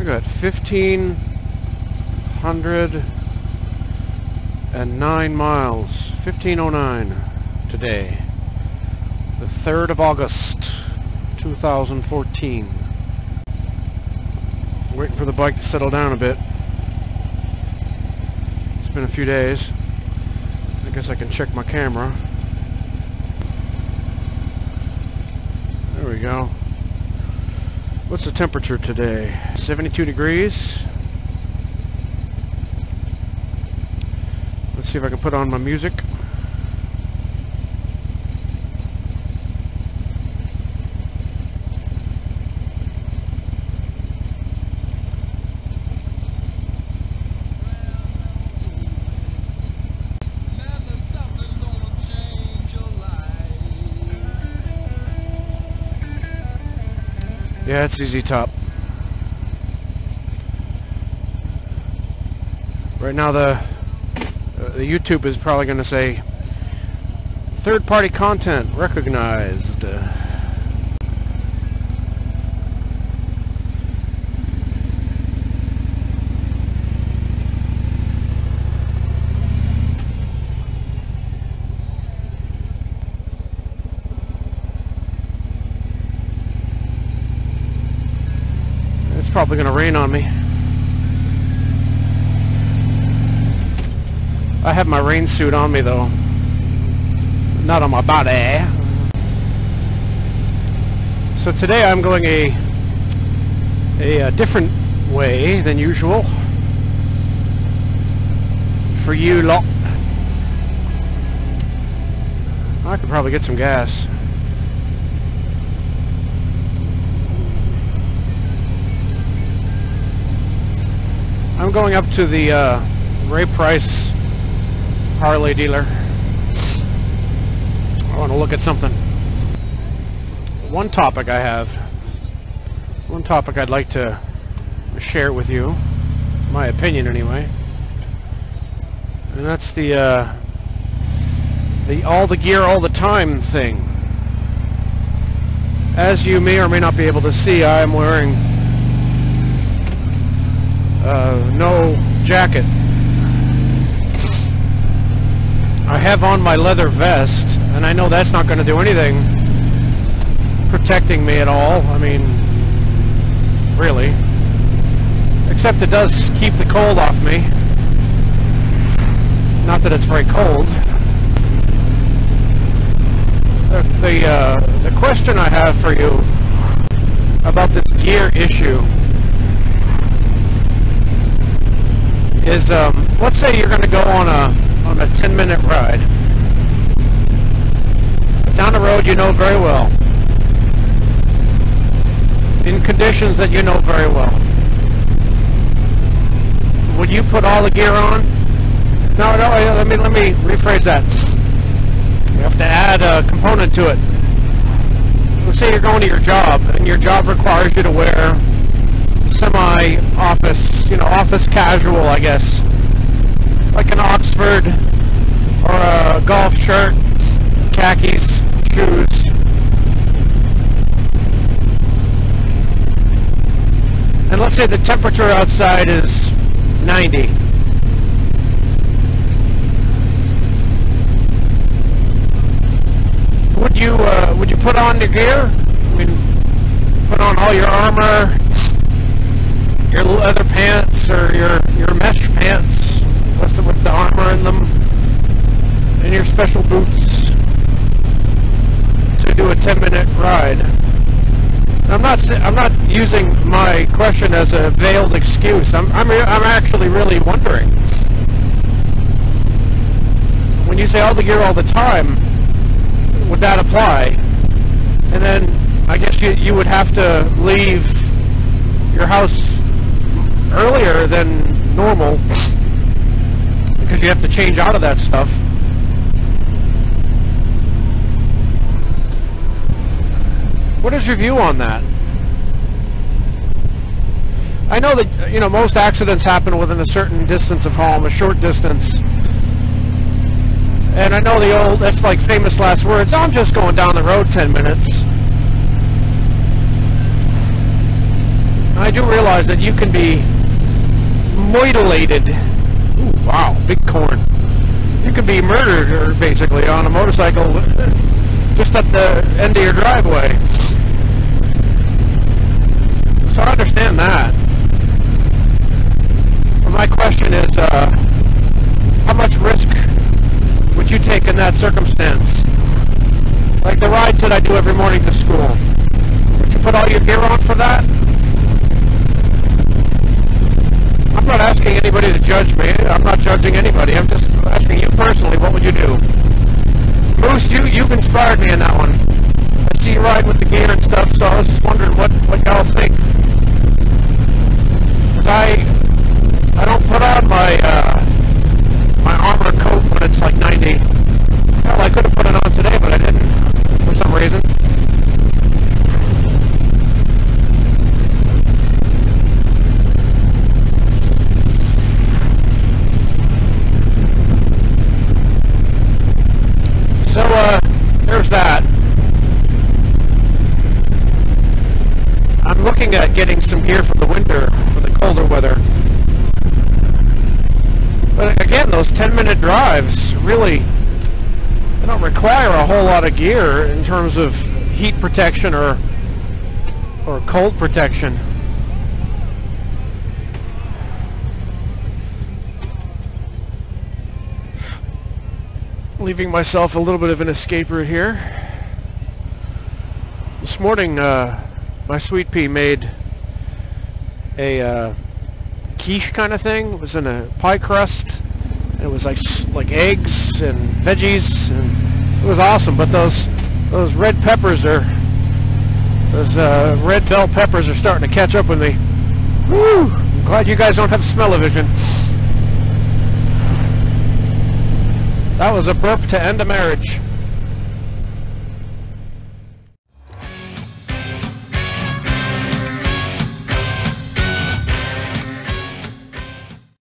At that, 1,509 miles. 1509 today. The 3rd of August, 2014. Waiting for the bike to settle down a bit. It's been a few days. I guess I can check my camera. There we go. What's the temperature today? 72 degrees. Let's see if I can put on my music. Yeah, it's easy Top. Right now the uh, the YouTube is probably going to say third-party content recognized. Uh, it's probably going to rain on me. I have my rain suit on me though. Not on my body. So today I'm going a, a, a different way than usual. For you lot. I could probably get some gas. I'm going up to the uh, Ray Price Harley dealer. I want to look at something. One topic I have, one topic I'd like to share with you, my opinion anyway, and that's the uh, the all the gear all the time thing. As you may or may not be able to see, I am wearing uh, no jacket. I have on my leather vest, and I know that's not going to do anything protecting me at all. I mean, really. Except it does keep the cold off me. Not that it's very cold. The, the, uh, the question I have for you about this gear issue is, um, let's say you're going to go on a on a 10 minute ride. Down the road you know very well. In conditions that you know very well. Would you put all the gear on? No, no, let me, let me rephrase that. You have to add a component to it. Let's say you're going to your job, and your job requires you to wear semi-office, you know, office casual, I guess like an Oxford or a golf shirt, khakis, shoes. And let's say the temperature outside is 90. Would you uh, would you put on the gear? I mean, put on all your armor, your leather pants or your your mesh pants with the, with the armor in them and your special boots to do a 10 minute ride. I'm not I'm not using my question as a veiled excuse. I'm I'm I'm actually really wondering. When you say all the gear all the time, would that apply? And then I guess you you would have to leave your house than normal because you have to change out of that stuff. What is your view on that? I know that, you know, most accidents happen within a certain distance of home, a short distance. And I know the old, that's like famous last words, I'm just going down the road 10 minutes. I do realize that you can be mutilated. Ooh, wow, big corn. You could be murdered, basically, on a motorcycle just at the end of your driveway. So I understand that. But my question is, uh, how much risk would you take in that circumstance? Like the rides that I do every morning to school. Would you put all your gear on for that? I'm not asking anybody to judge me. I'm not judging anybody. I'm just asking you personally, what would you do? Moose, you, you've inspired me in that one. I see you ride with the gear and stuff, so I was just wondering what, what y'all think. Because I, I don't put on my, uh, my armor coat when it's like 90. Hell, I could have put it on today, but I didn't, for some reason. So, uh, there's that. I'm looking at getting some gear for the winter, for the colder weather. But again, those 10 minute drives really they don't require a whole lot of gear in terms of heat protection or or cold protection. Leaving myself a little bit of an escape route here. This morning, uh, my sweet pea made a uh, quiche kind of thing. It was in a pie crust. It was like like eggs and veggies, and it was awesome. But those those red peppers are those uh, red bell peppers are starting to catch up with me. Woo! I'm glad you guys don't have smell-o-vision. That was a burp to end a marriage.